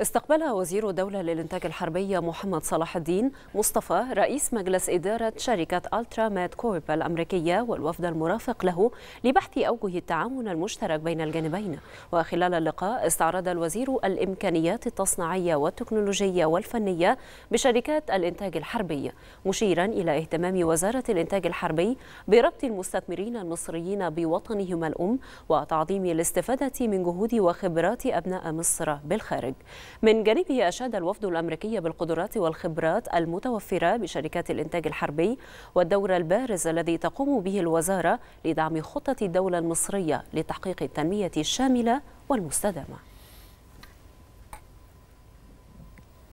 استقبل وزير الدولة للإنتاج الحربي محمد صلاح الدين مصطفى رئيس مجلس إدارة شركة ألترا ماد كورب الأمريكية والوفد المرافق له لبحث أوجه التعاون المشترك بين الجانبين. وخلال اللقاء استعرض الوزير الإمكانيات التصنيعية والتكنولوجية والفنية بشركات الإنتاج الحربي مشيرا إلى اهتمام وزارة الإنتاج الحربي بربط المستثمرين المصريين بوطنهم الأم وتعظيم الاستفادة من جهود وخبرات أبناء مصر بالخارج. من جانبه أشاد الوفد الأمريكي بالقدرات والخبرات المتوفرة بشركات الإنتاج الحربي والدور البارز الذي تقوم به الوزارة لدعم خطة الدولة المصرية لتحقيق التنمية الشاملة والمستدامة.